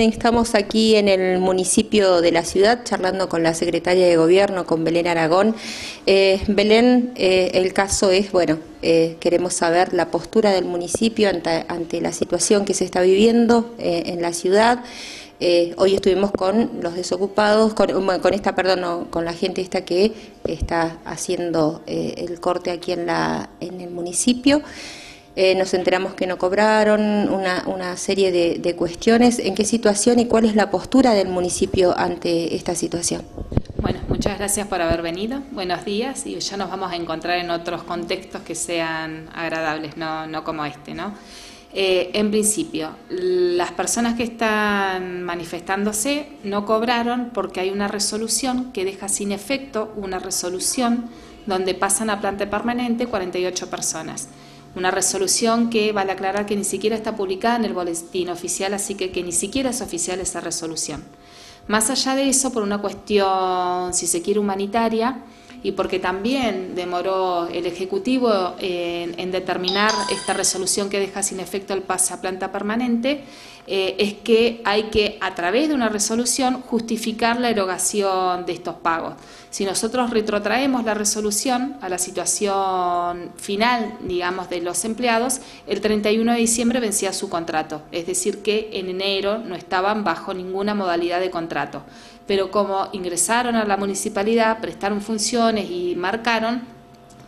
Estamos aquí en el municipio de la ciudad charlando con la secretaria de Gobierno, con Belén Aragón. Eh, Belén, eh, el caso es, bueno, eh, queremos saber la postura del municipio ante, la situación que se está viviendo en la ciudad. hoy estuvimos con los desocupados, con, con esta, perdón, con la gente esta que está haciendo el corte aquí en, la, en el municipio. Eh, nos enteramos que no cobraron, una, serie de, cuestiones. ¿En qué situación y cuál es la postura del municipio ante esta situación? Bueno, muchas gracias por haber venido. Buenos días y ya nos vamos a encontrar en otros contextos que sean agradables, no, no como este, ¿no? Eh, en principio, las personas que están manifestándose no cobraron porque hay una resolución que deja sin efecto una resolución donde pasan a planta permanente 48 personas. Una resolución que vale aclarar que ni siquiera está publicada en el boletín oficial, así que que ni siquiera es oficial esa resolución. Más allá de eso, por una cuestión, si se quiere, humanitaria, y porque también demoró el Ejecutivo en, determinar esta resolución que deja sin efecto el pasaplanta permanente, eh, es que hay que, a través de una resolución, justificar la erogación de estos pagos. Si nosotros retrotraemos la resolución a la situación final, digamos, de los empleados, el 31 de diciembre vencía su contrato, es decir, que en enero no estaban bajo ninguna modalidad de contrato. Pero como ingresaron a la municipalidad, prestaron funciones y marcaron,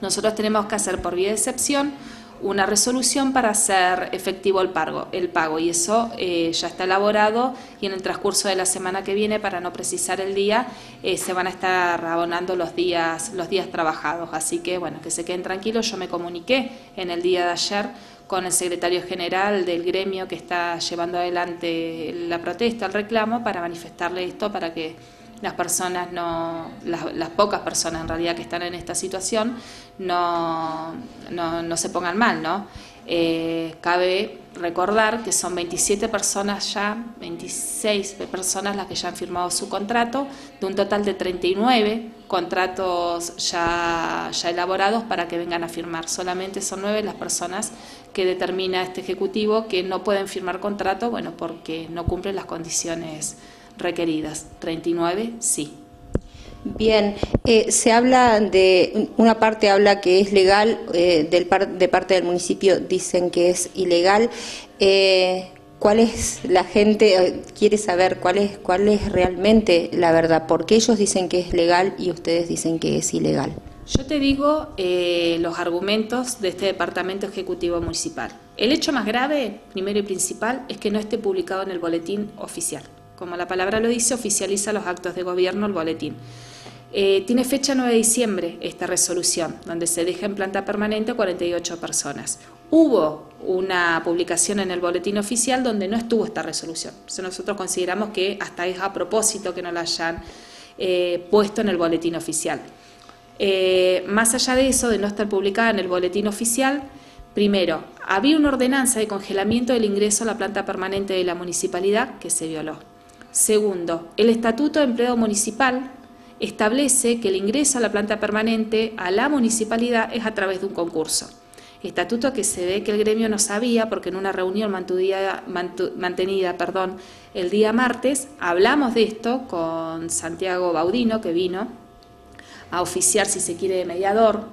nosotros tenemos que hacer por vía de excepción una resolución para hacer efectivo el pago, el pago y eso eh, ya está elaborado y en el transcurso de la semana que viene, para no precisar el día, eh, se van a estar abonando los días, los días trabajados. Así que bueno, que se queden tranquilos. Yo me comuniqué en el día de ayer con el secretario general del gremio que está llevando adelante la protesta, el reclamo, para manifestarle esto, para que las personas no, las, pocas personas en realidad que están en esta situación no, no, se pongan mal, ¿no? Eh, cabe recordar que son 27 personas ya, 26 personas las que ya han firmado su contrato, de un total de 39 contratos ya, ya elaborados para que vengan a firmar. Solamente son nueve las personas que determina este Ejecutivo que no pueden firmar contrato, bueno, porque no cumplen las condiciones requeridas. 39 sí. Bien, eh, se habla de, una parte habla que es legal, eh, del de parte del municipio dicen que es ilegal. Eh, ¿Cuál es la gente, quiere saber cuál es, cuál es realmente la verdad? Porque ellos dicen que es legal y ustedes dicen que es ilegal. Yo te digo los argumentos de este Departamento Ejecutivo Municipal. El hecho más grave, primero y principal, es que no esté publicado en el boletín oficial como la palabra lo dice, oficializa los actos de gobierno el boletín. Eh, tiene fecha 9 de diciembre esta resolución, donde se deja en planta permanente 48 personas. Hubo una publicación en el boletín oficial donde no estuvo esta resolución. Nosotros consideramos que hasta es a propósito que no la hayan eh, puesto en el boletín oficial. Eh, más allá de eso, de no estar publicada en el boletín oficial, primero, había una ordenanza de congelamiento del ingreso a la planta permanente de la municipalidad que se violó. Segundo, el Estatuto de Empleo Municipal establece que el ingreso a la planta permanente a la municipalidad es a través de un concurso. Estatuto que se ve que el gremio no sabía porque en una reunión mantenida perdón, el día martes hablamos de esto con Santiago Baudino que vino a oficiar, si se quiere, de mediador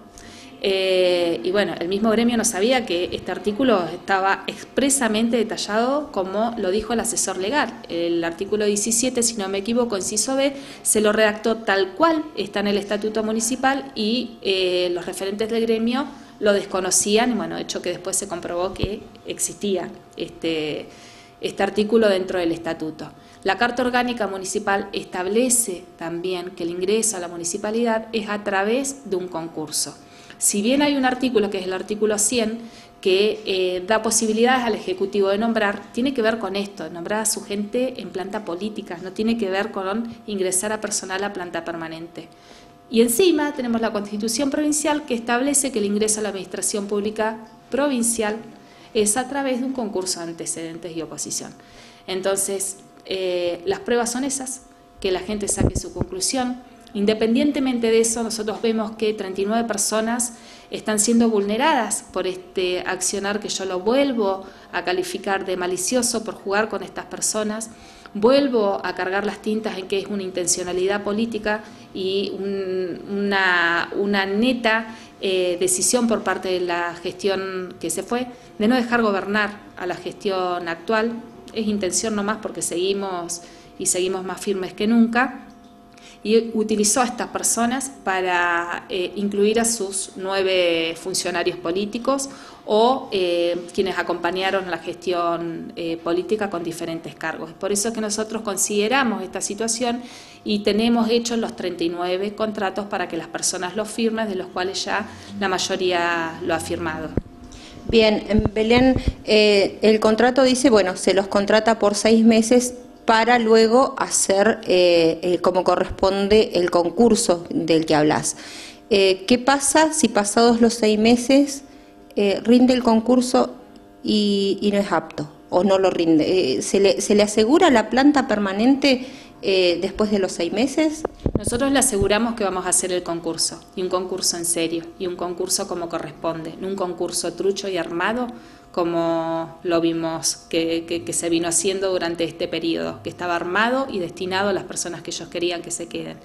eh, y bueno, el mismo gremio no sabía que este artículo estaba expresamente detallado como lo dijo el asesor legal. El artículo 17, si no me equivoco, inciso B, se lo redactó tal cual está en el estatuto municipal y eh, los referentes del gremio lo desconocían y bueno, hecho que después se comprobó que existía este, este artículo dentro del estatuto. La Carta Orgánica Municipal establece también que el ingreso a la municipalidad es a través de un concurso. Si bien hay un artículo, que es el artículo 100, que eh, da posibilidades al Ejecutivo de nombrar, tiene que ver con esto, nombrar a su gente en planta política, no tiene que ver con ingresar a personal a planta permanente. Y encima tenemos la Constitución Provincial que establece que el ingreso a la Administración Pública Provincial es a través de un concurso de antecedentes y oposición. Entonces, eh, las pruebas son esas, que la gente saque su conclusión, Independientemente de eso, nosotros vemos que 39 personas están siendo vulneradas por este accionar que yo lo vuelvo a calificar de malicioso por jugar con estas personas, vuelvo a cargar las tintas en que es una intencionalidad política y una, neta eh, decisión por parte de la gestión que se fue de no dejar gobernar a la gestión actual. Es intención nomás porque seguimos y seguimos más firmes que nunca y utilizó a estas personas para eh, incluir a sus nueve funcionarios políticos o eh, quienes acompañaron la gestión eh, política con diferentes cargos. Por eso es que nosotros consideramos esta situación y tenemos hechos los 39 contratos para que las personas los firmen, de los cuales ya la mayoría lo ha firmado. Bien, en Belén, el contrato dice, bueno, se los contrata por seis meses para luego hacer eh, como corresponde el concurso del que hablas. Eh, ¿Qué pasa si pasados los seis meses eh, rinde el concurso y, no es apto o no lo rinde? ¿se, le, ¿se, le, asegura la planta permanente después de los seis meses? Nosotros le aseguramos que vamos a hacer el concurso, y un concurso en serio, y un concurso como corresponde, no un concurso trucho y armado como lo vimos que, se vino haciendo durante este periodo, que estaba armado y destinado a las personas que ellos querían que se queden.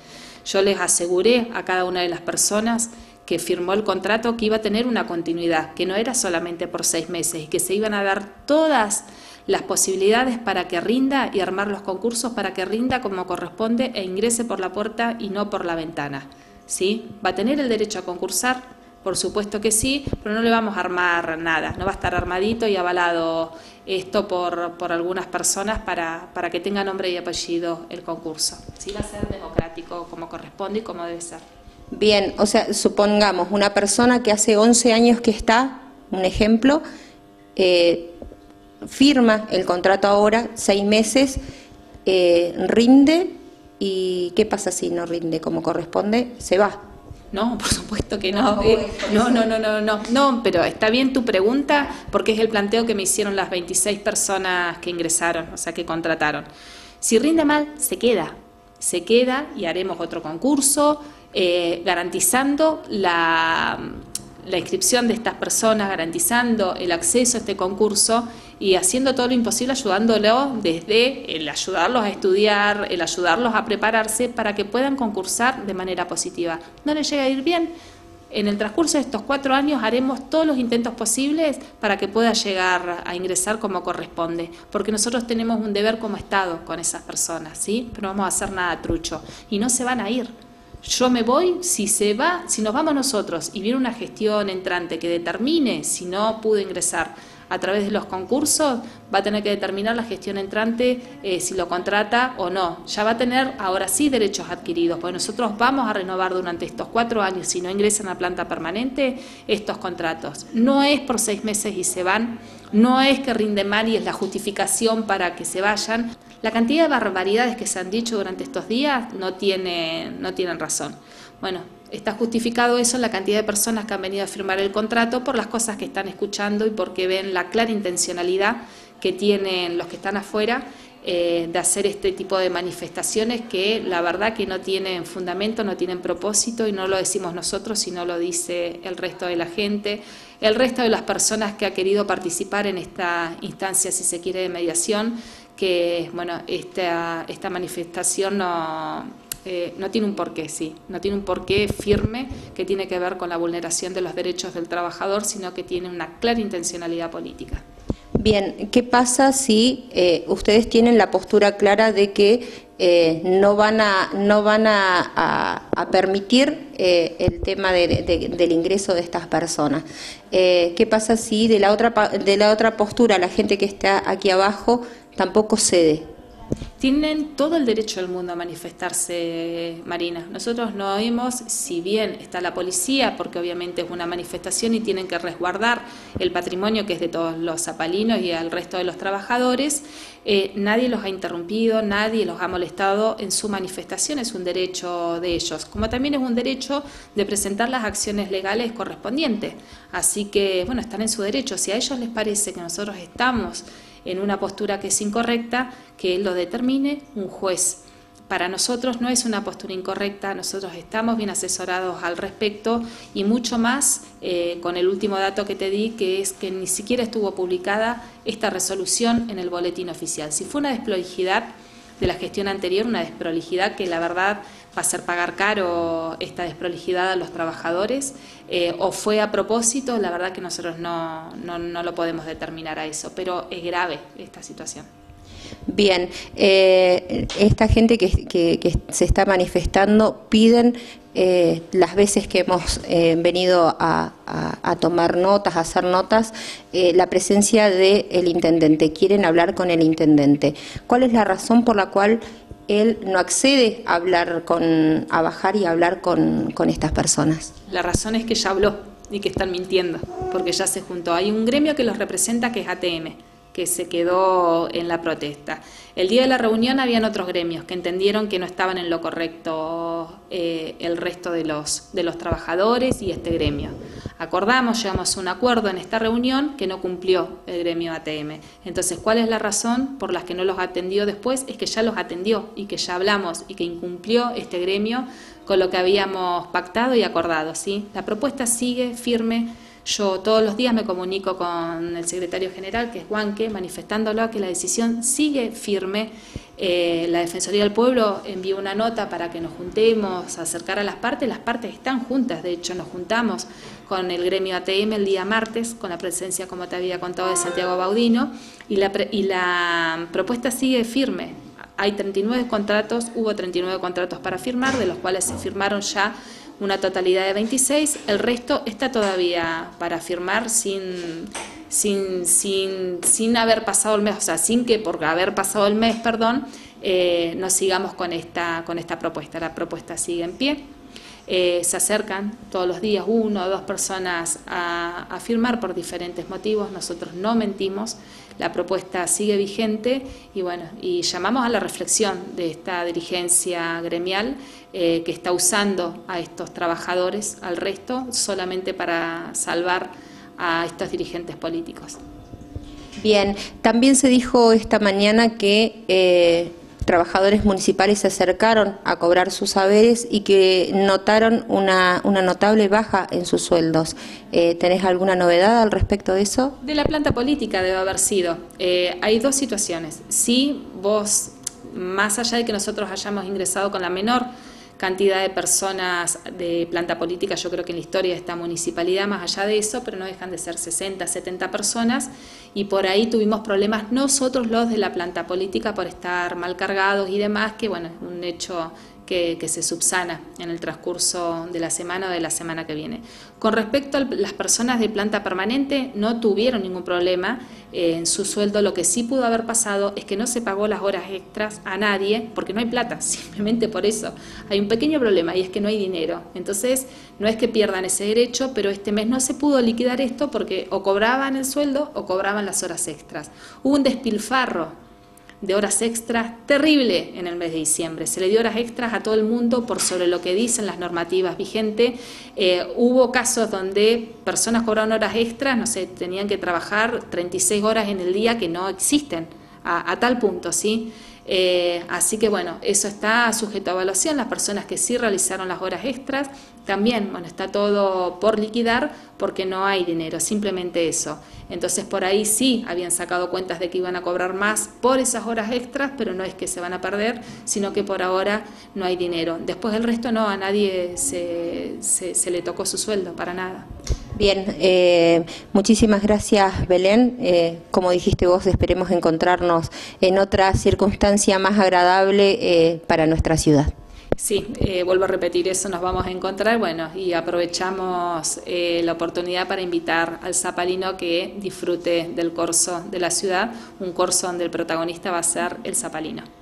Yo les aseguré a cada una de las personas que firmó el contrato que iba a tener una continuidad, que no era solamente por seis meses y que se iban a dar todas las posibilidades para que rinda y armar los concursos para que rinda como corresponde e ingrese por la puerta y no por la ventana. ¿Sí? Va a tener el derecho a concursar, por supuesto que sí, pero no le vamos a armar nada, no va a estar armadito y avalado esto por, por algunas personas para, para que tenga nombre y apellido el concurso. Sí va a ser democrático como corresponde y como debe ser. Bien, o sea, supongamos una persona que hace 11 años que está, un ejemplo, eh, firma el contrato ahora, seis meses, eh, rinde y ¿qué pasa si no rinde como corresponde? Se va. No, por supuesto que no. No, no, no, no, no, no, pero está bien tu pregunta porque es el planteo que me hicieron las 26 personas que ingresaron, o sea, que contrataron. Si rinde mal, se queda, se queda y haremos otro concurso eh, garantizando la, la inscripción de estas personas, garantizando el acceso a este concurso y haciendo todo lo imposible ayudándolo desde el ayudarlos a estudiar, el ayudarlos a prepararse para que puedan concursar de manera positiva. No les llega a ir bien, en el transcurso de estos cuatro años haremos todos los intentos posibles para que pueda llegar a ingresar como corresponde, porque nosotros tenemos un deber como Estado con esas personas, ¿sí? Pero no vamos a hacer nada trucho y no se van a ir. Yo me voy, si se va, si nos vamos nosotros y viene una gestión entrante que determine si no pudo ingresar a través de los concursos, va a tener que determinar la gestión entrante eh, si lo contrata o no. Ya va a tener ahora sí derechos adquiridos, porque nosotros vamos a renovar durante estos cuatro años, si no ingresan a planta permanente, estos contratos. No es por seis meses y se van, no es que rinde mal y es la justificación para que se vayan. La cantidad de barbaridades que se han dicho durante estos días no, tiene, no tienen razón. Bueno, está justificado eso en la cantidad de personas que han venido a firmar el contrato por las cosas que están escuchando y porque ven la clara intencionalidad que tienen los que están afuera eh, de hacer este tipo de manifestaciones que la verdad que no tienen fundamento, no tienen propósito y no lo decimos nosotros, sino lo dice el resto de la gente, el resto de las personas que ha querido participar en esta instancia, si se quiere, de mediación, que bueno, esta, esta manifestación no eh, no tiene un porqué, sí, no tiene un porqué firme que tiene que ver con la vulneración de los derechos del trabajador, sino que tiene una clara intencionalidad política. Bien, ¿qué pasa si eh, ustedes tienen la postura clara de que eh, no van a, no van a, permitir el tema del ingreso de estas personas? ¿Qué pasa si de la, otra, de la otra postura la gente que está aquí abajo tampoco cede? Tienen todo el derecho del mundo a manifestarse, Marina. Nosotros no oímos, si bien está la policía, porque obviamente es una manifestación y tienen que resguardar el patrimonio que es de todos los zapalinos y al resto de los trabajadores, eh, nadie los ha interrumpido, nadie los ha molestado en su manifestación, es un derecho de ellos, como también es un derecho de presentar las acciones legales correspondientes. Así que, bueno, están en su derecho. Si a ellos les parece que nosotros estamos en una postura que es incorrecta, que lo determine un juez. Para nosotros no es una postura incorrecta, nosotros estamos bien asesorados al respecto y mucho más eh, con el último dato que te di, que es que ni siquiera estuvo publicada esta resolución en el boletín oficial. Si fue una desprolijidad, de la gestión anterior, una desprolijidad que la verdad va a hacer pagar caro esta desprolijidad a los trabajadores, eh, o fue a propósito, la verdad que nosotros no, no, no lo podemos determinar a eso, pero es grave esta situación. Bien, eh, esta gente que, se está manifestando piden eh, las veces que hemos eh, venido a, tomar notas, a hacer notas, la presencia del intendente. Quieren hablar con el intendente. ¿Cuál es la razón por la cual él no accede a hablar con, a bajar y hablar con, con estas personas? La razón es que ya habló y que están mintiendo, porque ya se juntó. Hay un gremio que los representa que es ATM que se quedó en la protesta. El día de la reunión habían otros gremios que entendieron que no estaban en lo correcto eh, el resto de los, de los trabajadores y este gremio. Acordamos, llegamos a un acuerdo en esta reunión que no cumplió el gremio ATM. Entonces, ¿cuál es la razón por la que no los atendió después? Es que ya los atendió y que ya hablamos y que incumplió este gremio con lo que habíamos pactado y acordado. ¿sí? La propuesta sigue firme yo todos los días me comunico con el secretario general, que es Juanque, manifestándolo que la decisión sigue firme. Eh, la Defensoría del Pueblo envió una nota para que nos juntemos, acercar a las partes. Las partes están juntas, de hecho nos juntamos con el gremio ATM el día martes, con la presencia, como te había contado, de Santiago Baudino, y la, y la propuesta sigue firme. Hay 39 contratos, hubo 39 contratos para firmar, de los cuales se firmaron ya una totalidad de 26, el resto está todavía para firmar sin, sin, sin, sin haber pasado el mes, o sea, sin que por haber pasado el mes, perdón, eh, nos sigamos con esta, con esta propuesta. La propuesta sigue en pie. Eh, se acercan todos los días uno o dos personas a, firmar por diferentes motivos, nosotros no mentimos, la propuesta sigue vigente y bueno, y llamamos a la reflexión de esta dirigencia gremial eh, que está usando a estos trabajadores, al resto, solamente para salvar a estos dirigentes políticos. Bien, también se dijo esta mañana que eh, trabajadores municipales se acercaron a cobrar sus saberes y que notaron una, notable baja en sus sueldos. Eh, ¿Tenés alguna novedad al respecto de eso? De la planta política debe haber sido. Eh, hay dos situaciones. Si vos, más allá de que nosotros hayamos ingresado con la menor cantidad de personas de planta política, yo creo que en la historia de esta municipalidad, más allá de eso, pero no dejan de ser 60, 70 personas, y por ahí tuvimos problemas nosotros los de la planta política por estar mal cargados y demás, que bueno, es un hecho que, se subsana en el transcurso de la semana o de la semana que viene. Con respecto a las personas de planta permanente, no tuvieron ningún problema eh, en su sueldo. Lo que sí pudo haber pasado es que no se pagó las horas extras a nadie porque no hay plata, simplemente por eso. Hay un pequeño problema y es que no hay dinero. Entonces, no es que pierdan ese derecho, pero este mes no se pudo liquidar esto porque o cobraban el sueldo o cobraban las horas extras. Hubo un despilfarro de horas extras terrible en el mes de diciembre. Se le dio horas extras a todo el mundo por sobre lo que dicen las normativas vigentes. Eh, hubo casos donde personas cobraron horas extras, no sé, tenían que trabajar 36 horas en el día que no existen, a, tal punto, ¿sí? Eh, así que bueno, eso está sujeto a evaluación. Las personas que sí realizaron las horas extras, también, bueno, está todo por liquidar porque no hay dinero, simplemente eso. Entonces por ahí sí habían sacado cuentas de que iban a cobrar más por esas horas extras, pero no es que se van a perder, sino que por ahora no hay dinero. Después el resto no, a nadie se, se, le tocó su sueldo, para nada. Bien, eh, muchísimas gracias Belén. Eh, como dijiste vos, esperemos encontrarnos en otra circunstancia más agradable eh, para nuestra ciudad. Sí, eh, vuelvo a repetir eso, nos vamos a encontrar, bueno, y aprovechamos eh, la oportunidad para invitar al zapalino que disfrute del corso de la ciudad, un corso donde el protagonista va a ser el zapalino.